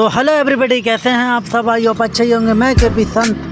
So hello everybody कैसे हैं आप सब? आई आप अच्छे ही होंगे। मैं के पी संत।